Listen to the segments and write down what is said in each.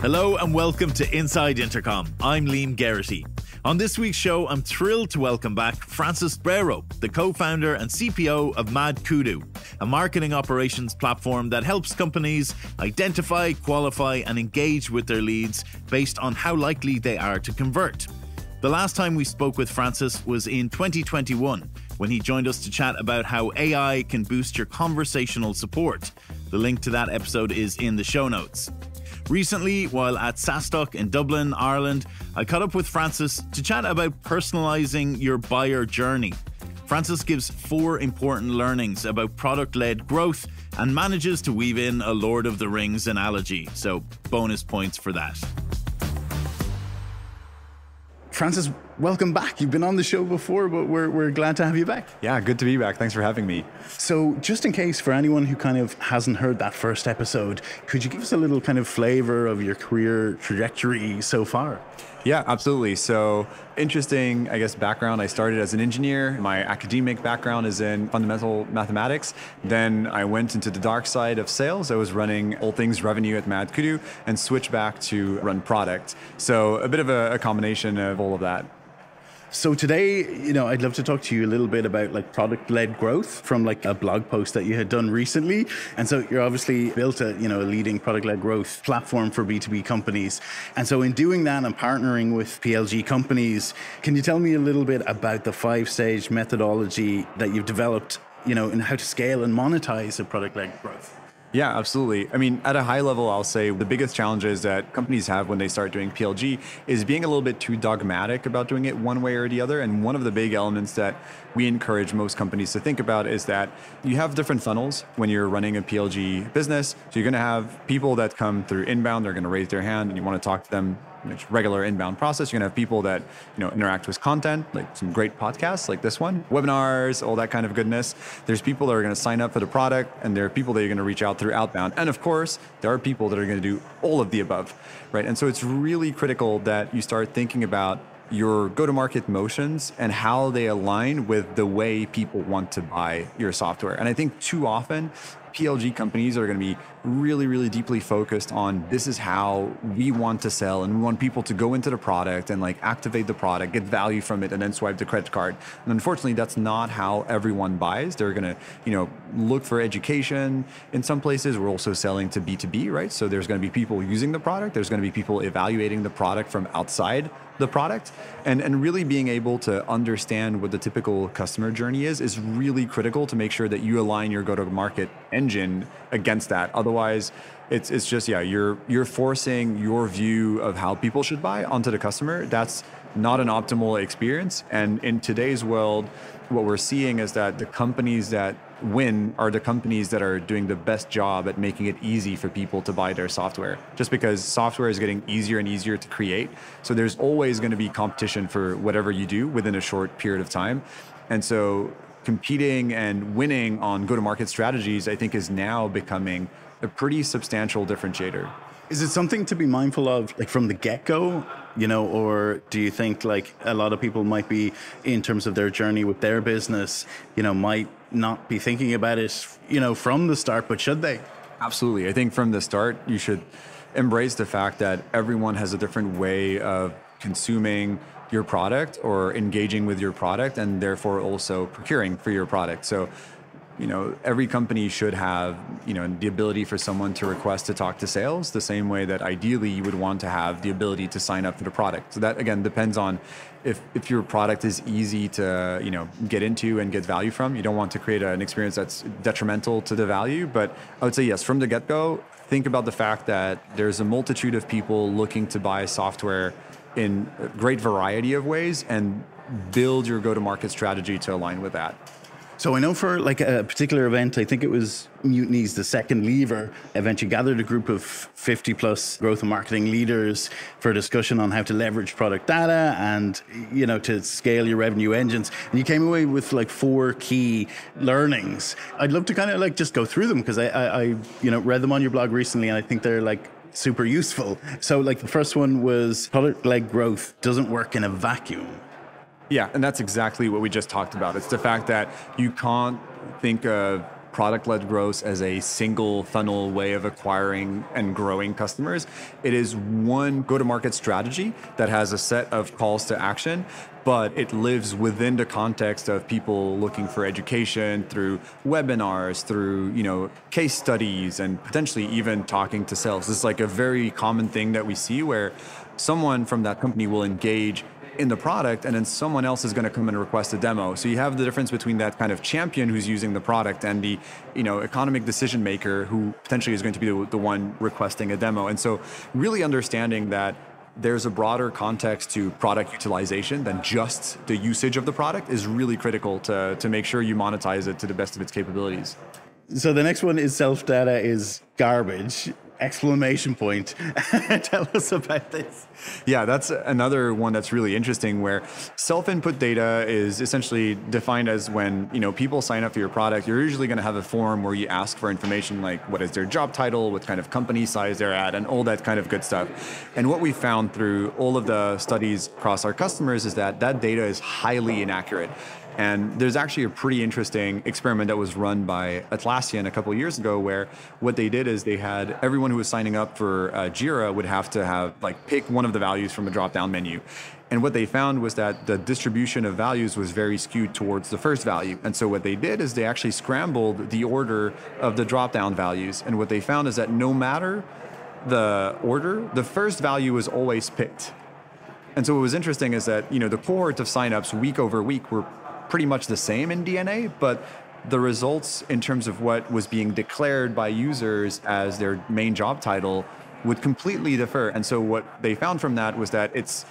Hello and welcome to Inside Intercom. I'm Liam Geraghty. On this week's show, I'm thrilled to welcome back Francis Brero, the co founder and CPO of MadKudu, a marketing operations platform that helps companies identify, qualify, and engage with their leads based on how likely they are to convert. The last time we spoke with Francis was in 2021 when he joined us to chat about how AI can boost your conversational support. The link to that episode is in the show notes. Recently, while at SaaStock in Dublin, Ireland, I caught up with Francis to chat about personalizing your buyer journey. Francis gives four important learnings about product led growth and manages to weave in a Lord of the Rings analogy, so bonus points for that. Francis, welcome back. You've been on the show before, but we're, we're glad to have you back. Yeah, good to be back. Thanks for having me. So, just in case for anyone who kind of hasn't heard that first episode, could you give us a little kind of flavor of your career trajectory so far? Yeah, absolutely. So, interesting, I guess, background. I started as an engineer. My academic background is in fundamental mathematics. Then I went into the dark side of sales. I was running all things revenue at MadKudu and switched back to run product. So, a bit of a, a combination of all of that. So today, you know, I'd love to talk to you a little bit about like product-led growth from like a blog post that you had done recently. And so you're obviously built a, you know, a leading product-led growth platform for B2B companies. And so in doing that and partnering with PLG companies, can you tell me a little bit about the five-stage methodology that you've developed, you know, in how to scale and monetize a product-led growth? Yeah, absolutely. I mean, at a high level, I'll say the biggest challenges that companies have when they start doing PLG is being a little bit too dogmatic about doing it one way or the other. And one of the big elements that we encourage most companies to think about is that you have different funnels when you're running a PLG business. So you're going to have people that come through inbound, they're going to raise their hand and you want to talk to them regular inbound process. You're gonna have people that you know interact with content, like some great podcasts like this one, webinars, all that kind of goodness. There's people that are gonna sign up for the product, and there are people that you're gonna reach out through outbound. And of course, there are people that are gonna do all of the above, right? And so it's really critical that you start thinking about your go-to-market motions and how they align with the way people want to buy your software. And I think too often PLG companies are going to be really, really deeply focused on this is how we want to sell and we want people to go into the product and like activate the product, get value from it, and then swipe the credit card. And unfortunately, that's not how everyone buys. They're going to, you know, look for education. In some places, we're also selling to B2B, right? So there's going to be people using the product. There's going to be people evaluating the product from outside the product and, and really being able to understand what the typical customer journey is is really critical to make sure that you align your go-to-market engine against that. Otherwise, it's, it's just, yeah, you're, you're forcing your view of how people should buy onto the customer. That's not an optimal experience. And in today's world, what we're seeing is that the companies that win are the companies that are doing the best job at making it easy for people to buy their software. Just because software is getting easier and easier to create. So there's always going to be competition for whatever you do within a short period of time. And so competing and winning on go to market strategies, I think, is now becoming a pretty substantial differentiator. Is it something to be mindful of, like from the get go, you know, or do you think like a lot of people might be in terms of their journey with their business, you know, might not be thinking about it, you know, from the start, but should they? Absolutely. I think from the start, you should embrace the fact that everyone has a different way of consuming your product or engaging with your product and therefore also procuring for your product. So you know every company should have you know the ability for someone to request to talk to sales the same way that ideally you would want to have the ability to sign up for the product so that again depends on if if your product is easy to you know get into and get value from you don't want to create an experience that's detrimental to the value but i would say yes from the get-go think about the fact that there's a multitude of people looking to buy software in a great variety of ways and build your go-to-market strategy to align with that so I know for like a particular event, I think it was Mutiny's the second lever event. You gathered a group of 50 plus growth and marketing leaders for a discussion on how to leverage product data and you know to scale your revenue engines. And you came away with like four key learnings. I'd love to kind of like just go through them because I, I, I you know read them on your blog recently and I think they're like super useful. So like the first one was product led growth doesn't work in a vacuum. Yeah, and that's exactly what we just talked about. It's the fact that you can't think of product led growth as a single funnel way of acquiring and growing customers. It is one go to market strategy that has a set of calls to action, but it lives within the context of people looking for education through webinars, through you know case studies, and potentially even talking to sales. This is like a very common thing that we see where someone from that company will engage in the product and then someone else is going to come and request a demo. So you have the difference between that kind of champion who's using the product and the you know economic decision maker who potentially is going to be the, the one requesting a demo. And so really understanding that there's a broader context to product utilization than just the usage of the product is really critical to, to make sure you monetize it to the best of its capabilities. So the next one is self data is garbage exclamation point. Tell us about this. Yeah, that's another one that's really interesting where self-input data is essentially defined as when, you know, people sign up for your product, you're usually going to have a form where you ask for information like what is their job title, what kind of company size they're at, and all that kind of good stuff. And what we found through all of the studies across our customers is that that data is highly inaccurate. And there's actually a pretty interesting experiment that was run by Atlassian a couple years ago, where what they did is they had everyone who was signing up for uh, Jira would have to have like pick one of the values from a drop-down menu. And what they found was that the distribution of values was very skewed towards the first value. And so what they did is they actually scrambled the order of the drop-down values. And what they found is that no matter the order, the first value was always picked. And so what was interesting is that, you know, the cohort of signups week over week were pretty much the same in DNA, but the results in terms of what was being declared by users as their main job title would completely differ. And so what they found from that was that it's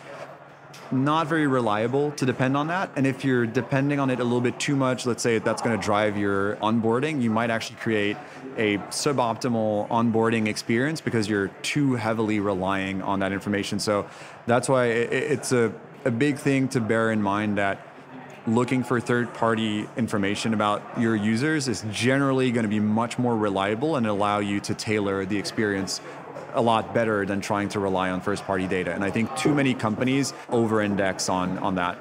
not very reliable to depend on that. And if you're depending on it a little bit too much, let's say that's going to drive your onboarding, you might actually create a suboptimal onboarding experience because you're too heavily relying on that information. So that's why it's a, a big thing to bear in mind that looking for third party information about your users is generally going to be much more reliable and allow you to tailor the experience a lot better than trying to rely on first party data. And I think too many companies over index on, on that.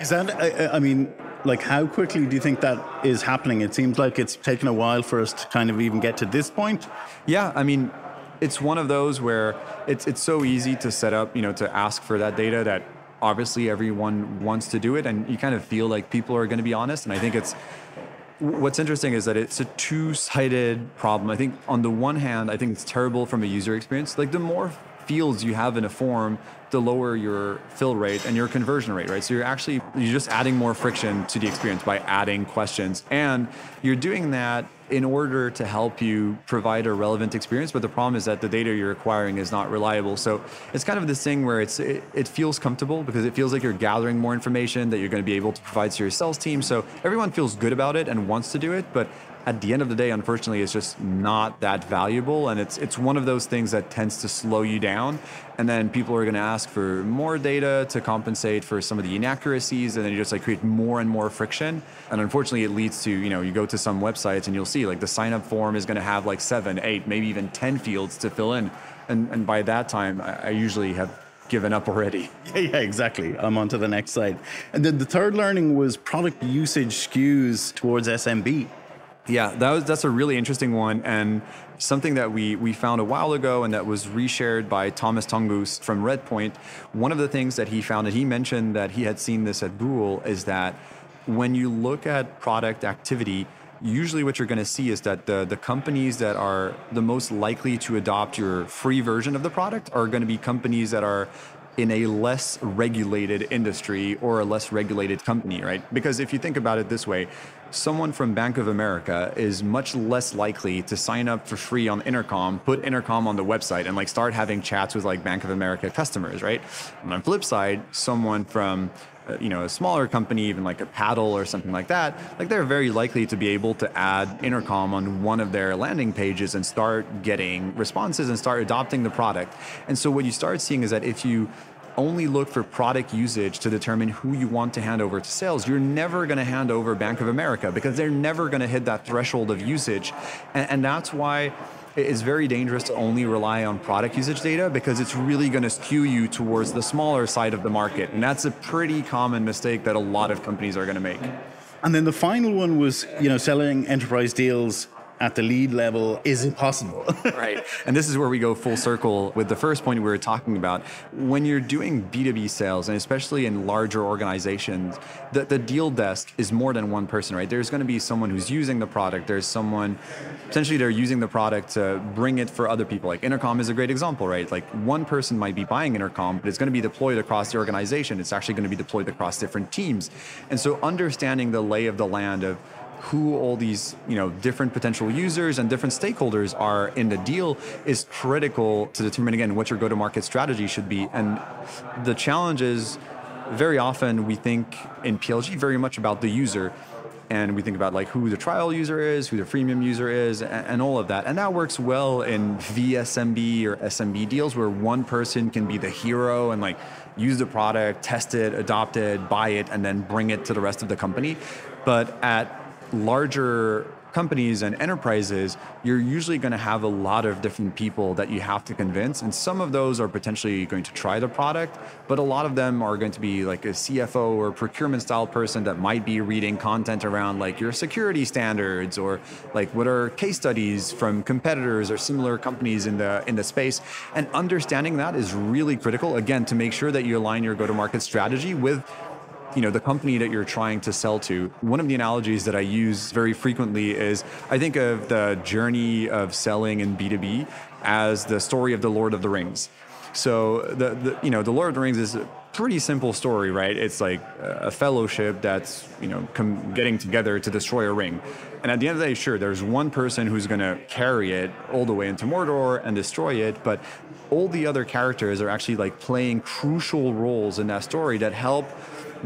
Is that, I, I mean, like how quickly do you think that is happening? It seems like it's taken a while for us to kind of even get to this point. Yeah, I mean, it's one of those where it's it's so easy to set up, you know, to ask for that data that obviously everyone wants to do it and you kind of feel like people are going to be honest and i think it's what's interesting is that it's a two-sided problem i think on the one hand i think it's terrible from a user experience like the more fields you have in a form the lower your fill rate and your conversion rate, right? So you're actually you're just adding more friction to the experience by adding questions. And you're doing that in order to help you provide a relevant experience, but the problem is that the data you're acquiring is not reliable. So it's kind of this thing where it's it, it feels comfortable because it feels like you're gathering more information that you're going to be able to provide to your sales team. So everyone feels good about it and wants to do it, but at the end of the day, unfortunately, it's just not that valuable. And it's it's one of those things that tends to slow you down. And then people are going to ask for more data to compensate for some of the inaccuracies, and then you just like create more and more friction. And unfortunately, it leads to you know you go to some websites and you'll see like the sign up form is going to have like seven, eight, maybe even ten fields to fill in. And and by that time, I, usually have given up already. Yeah, yeah, exactly. I'm on to the next slide. And then the third learning was product usage skews towards SMB. Yeah, that was that's a really interesting one and something that we we found a while ago and that was reshared by Tomasz Tunguz from Redpoint. One of the things that he found and he mentioned that he had seen this at Google is that when you look at product activity, usually what you're going to see is that the, the companies that are the most likely to adopt your free version of the product are going to be companies that are in a less regulated industry or a less regulated company, right? Because if you think about it this way, someone from Bank of America is much less likely to sign up for free on Intercom, put Intercom on the website, and like start having chats with like Bank of America customers, right? And on the flip side, someone from Uh, you know a smaller company even like a paddle or something like that like they're very likely to be able to add intercom on one of their landing pages and start getting responses and start adopting the product and so what you start seeing is that if you only look for product usage to determine who you want to hand over to sales, you're never going to hand over Bank of America because they're never going to hit that threshold of usage. And, and that's why it's very dangerous to only rely on product usage data because it's really going to skew you towards the smaller side of the market. And that's a pretty common mistake that a lot of companies are going to make. And then the final one was, you know, selling enterprise deals at the lead level is impossible. right. And this is where we go full circle with the first point we were talking about. When you're doing B2B sales, and especially in larger organizations, the, the deal desk is more than one person, right? There's going to be someone who's using the product. There's someone, potentially they're using the product to bring it for other people. Like Intercom is a great example, right? Like one person might be buying Intercom, but it's going to be deployed across the organization. It's actually going to be deployed across different teams. And so understanding the lay of the land of who all these you know different potential users and different stakeholders are in the deal is critical to determine again what your go-to-market strategy should be. And the challenge is very often we think in PLG very much about the user and we think about like who the trial user is, who the freemium user is, and, and, all of that. And that works well in VSMB or SMB deals where one person can be the hero and like use the product, test it, adopt it, buy it, and then bring it to the rest of the company. But at larger companies and enterprises, you're usually going to have a lot of different people that you have to convince. And some of those are potentially going to try the product, but a lot of them are going to be like a CFO or procurement style person that might be reading content around like your security standards or like what are case studies from competitors or similar companies in the in the space. And understanding that is really critical again to make sure that you align your go-to-market strategy with you know the company that you're trying to sell to one of the analogies that i use very frequently is i think of the journey of selling in b2b as the story of the lord of the rings. So the, the you know the lord of the rings is a pretty simple story right? It's like a fellowship that's you know com- getting together to destroy a ring. And at the end of the day sure there's one person who's going to carry it all the way into mordor and destroy it but all the other characters are actually like playing crucial roles in that story that help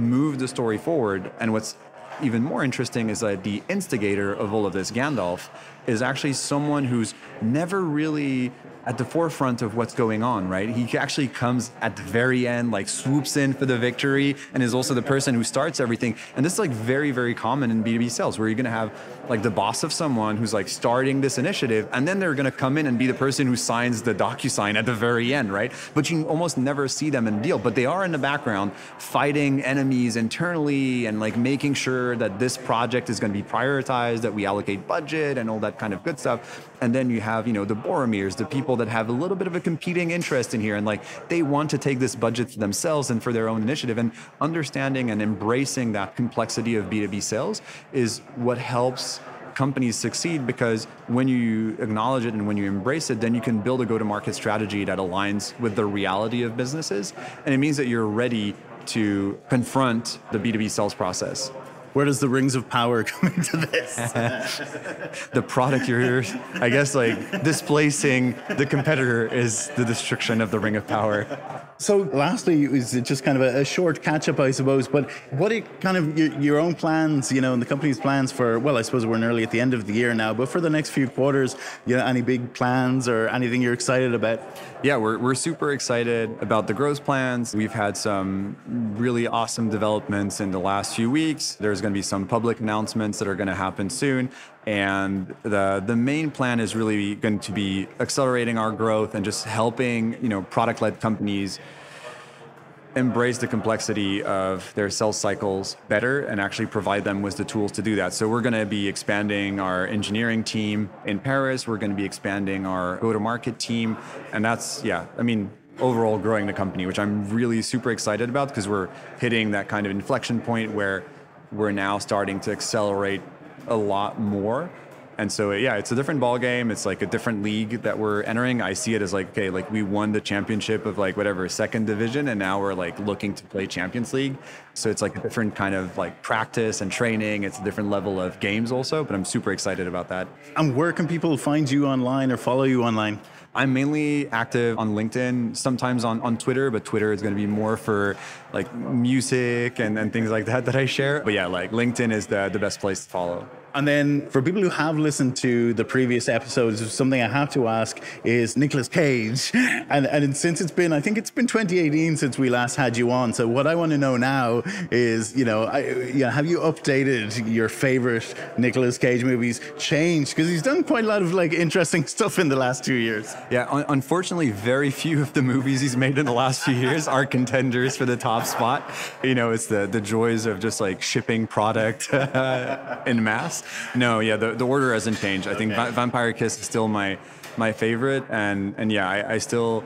move the story forward. And what's even more interesting is that the instigator of all of this, Gandalf, is actually someone who's never really at the forefront of what's going on, right? He actually comes at the very end, like swoops in for the victory, and is also the person who starts everything. And this is like very, very common in B2B sales, where you're gonna have like the boss of someone who's like starting this initiative, and then they're gonna come in and be the person who signs the DocuSign at the very end, right? But you almost never see them in deal, but they are in the background fighting enemies internally and like making sure that this project is gonna be prioritized, that we allocate budget and all that kind of good stuff. And then you have, you know, the Boromirs, the people that have a little bit of a competing interest in here and like they want to take this budget for themselves and for their own initiative. And understanding and embracing that complexity of B2B sales is what helps companies succeed because when you acknowledge it and when you embrace it, then you can build a go to market strategy that aligns with the reality of businesses. And it means that you're ready to confront the B2B sales process. Where does the rings of power come into this? the product you're, I guess, like displacing the competitor is the destruction of the ring of power. So, lastly, is it just kind of a, a short catch up, I suppose? But what are kind of your, your, own plans, you know, and the company's plans for, well, I suppose we're nearly at the end of the year now, but for the next few quarters, you know, any big plans or anything you're excited about? Yeah, we're, we're super excited about the growth plans. We've had some really awesome developments in the last few weeks. There's going to be some public announcements that are going to happen soon. And the, the main plan is really going to be accelerating our growth and just helping, you know, product-led companies embrace the complexity of their sales cycles better and actually provide them with the tools to do that. So we're going to be expanding our engineering team in Paris. We're going to be expanding our go-to-market team, and that's yeah. I mean, overall growing the company, which I'm really super excited about because we're hitting that kind of inflection point where we're now starting to accelerate a lot more. And so yeah, it's a different ball game. It's like a different league that we're entering. I see it as like okay, like we won the championship of like whatever second division, and now we're like looking to play Champions League. So it's like a different kind of like practice and training. It's a different level of games also. But I'm super excited about that. And where can people find you online or follow you online? I'm mainly active on LinkedIn, sometimes on, on Twitter, but Twitter is going to be more for like music and, and things like that that I share. But yeah, like LinkedIn is the, the best place to follow. And then for people who have listened to the previous episodes, something I have to ask is Nicolas Cage. And, and since it's been, I think it's been 2018 since we last had you on. So what I want to know now is, you know, I, you know have you updated your favorite Nicolas Cage movies? Changed because he's done quite a lot of like interesting stuff in the last two years. Yeah, un- unfortunately, very few of the movies he's made in the last few years are contenders for the top spot. You know, it's the the joys of just like shipping product in mass. No, yeah, the, the order hasn't changed. I think Va- Vampire Kiss is still my my favorite, and and yeah, I, I still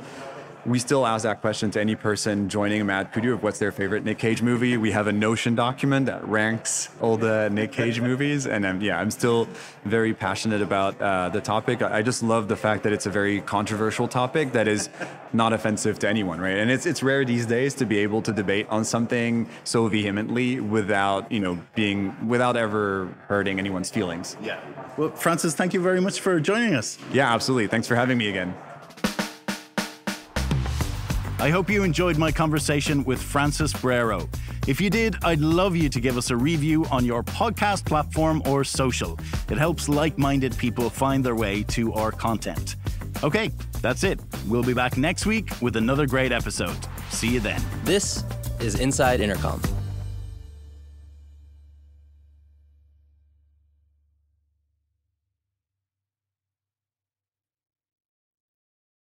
we still ask that question to any person joining MadKudu of what's their favorite Nick Cage movie. We have a Notion document that ranks all the Nick Cage movies, and um, yeah, I'm still very passionate about uh, the topic. I just love the fact that it's a very controversial topic that is not offensive to anyone, right? And it's it's rare these days to be able to debate on something so vehemently without you know being without ever hurting anyone's feelings. Yeah. Well, Francis, thank you very much for joining us. Yeah, absolutely. Thanks for having me again. I hope you enjoyed my conversation with Francis Brero. If you did, I'd love you to give us a review on your podcast platform or social. It helps like minded people find their way to our content. Okay, that's it. We'll be back next week with another great episode. See you then. This is Inside Intercom.